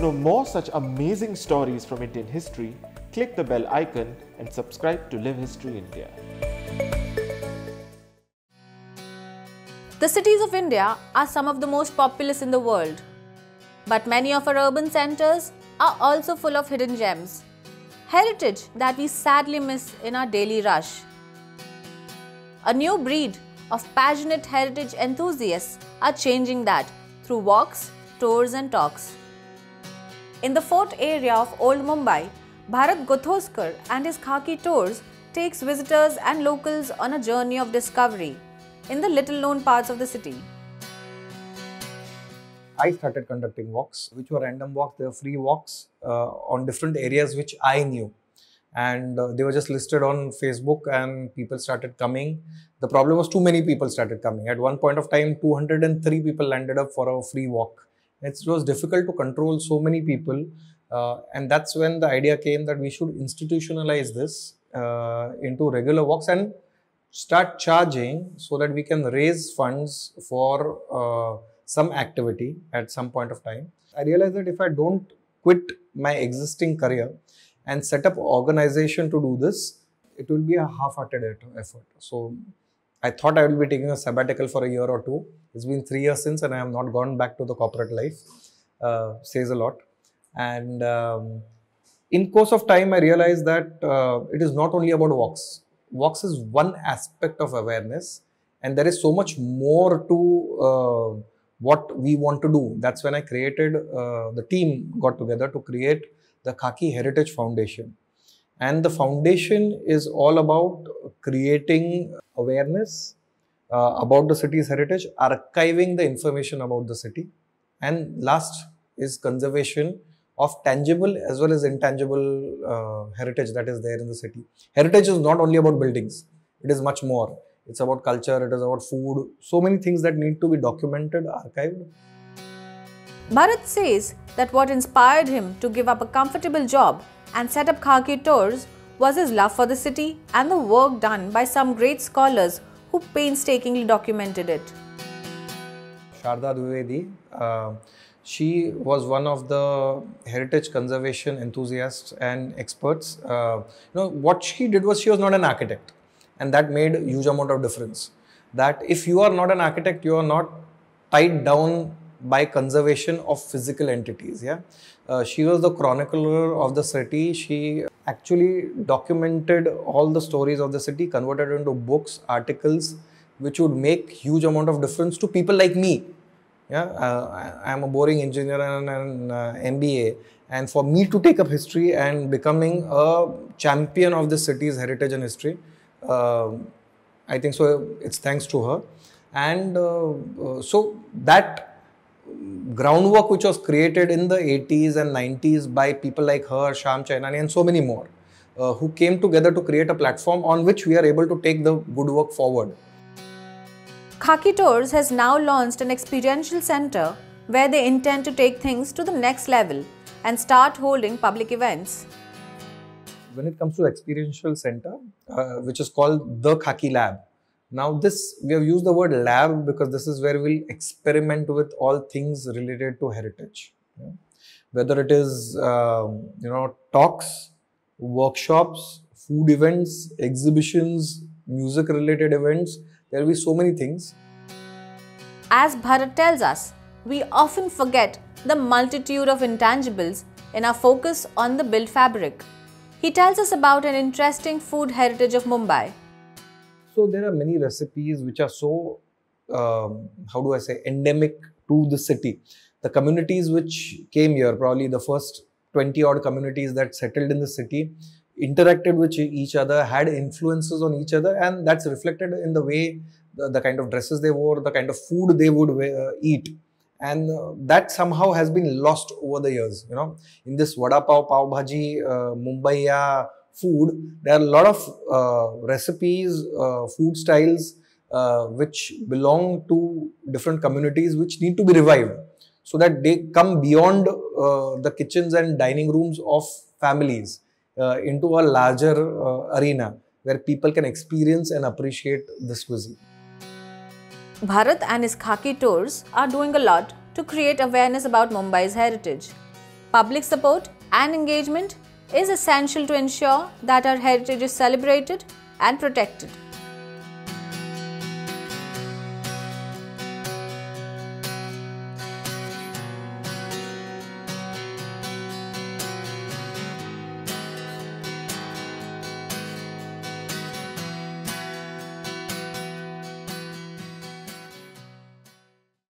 To know more such amazing stories from Indian history, click the bell icon and subscribe to Live History India. The cities of India are some of the most populous in the world. But many of our urban centers are also full of hidden gems. Heritage that we sadly miss in our daily rush. A new breed of passionate heritage enthusiasts are changing that through walks, tours and talks. In the fort area of Old Mumbai, Bharat Gothoskar and his Khaki Tours takes visitors and locals on a journey of discovery in the little known parts of the city. I started conducting walks, which were random walks. They were free walks uh, on different areas which I knew. And uh, they were just listed on Facebook, and people started coming. The problem was too many people started coming. At one point of time, 203 people landed up for a free walk. It was difficult to control so many people. Uh, and that's when the idea came that we should institutionalize this uh, into regular walks and start charging so that we can raise funds for uh, some activity at some point of time. I realized that if I don't quit my existing career and set up organization to do this, it will be a half-hearted effort. So I thought I will be taking a sabbatical for a year or two. It's been three years since and I have not gone back to the corporate life. Uh, says a lot. And um, in course of time, I realized that uh, it is not only about walks. Walks is one aspect of awareness and there is so much more to uh, what we want to do. That's when I created, uh, the team got together to create the Khaki Heritage Foundation. And the foundation is all about creating awareness uh, about the city's heritage, archiving the information about the city, and last is conservation of tangible as well as intangible uh, heritage that is there in the city. Heritage is not only about buildings, it is much more. It's about culture, it is about food, so many things that need to be documented, archived. Bharat says that what inspired him to give up a comfortable job and set up Khaki Tours was his love for the city and the work done by some great scholars who painstakingly documented it. Sharda Dwivedi, uh, she was one of the heritage conservation enthusiasts and experts. Uh, you know, what she did was she was not an architect and that made a huge amount of difference. That if you are not an architect, you are not tied down by conservation of physical entities. Yeah, uh, she was the chronicler of the city. She actually documented all the stories of the city, converted into books, articles, which would make huge amount of difference to people like me. Yeah, uh, I am a boring engineer and an uh, MBA, and for me to take up history and becoming a champion of the city's heritage and history, uh, I think so. It's thanks to her, and uh, uh, so that groundwork which was created in the 80s and 90s by people like her, Shyam Chainani and so many more uh, who came together to create a platform on which we are able to take the good work forward. Khaki Tours has now launched an experiential center where they intend to take things to the next level and start holding public events. When it comes to experiential center, uh, which is called the Khaki Lab, now this, we have used the word lab because this is where we'll experiment with all things related to heritage. Whether it is, um, you know, talks, workshops, food events, exhibitions, music related events, there will be so many things. As Bharat tells us, we often forget the multitude of intangibles in our focus on the built fabric. He tells us about an interesting food heritage of Mumbai so there are many recipes which are so, um, how do I say, endemic to the city. The communities which came here, probably the first 20 odd communities that settled in the city, interacted with each other, had influences on each other, and that's reflected in the way the, the kind of dresses they wore, the kind of food they would uh, eat. And uh, that somehow has been lost over the years. You know, in this vada pav, pav bhaji, uh, Mumbai food, there are a lot of uh, recipes, uh, food styles uh, which belong to different communities which need to be revived so that they come beyond the kitchens and dining rooms of families into a larger arena where people can experience and appreciate this cuisine. Bharat and his Khaki tours are doing a lot to create awareness about Mumbai's heritage. Public support and engagement is essential to ensure that our heritage is celebrated and protected.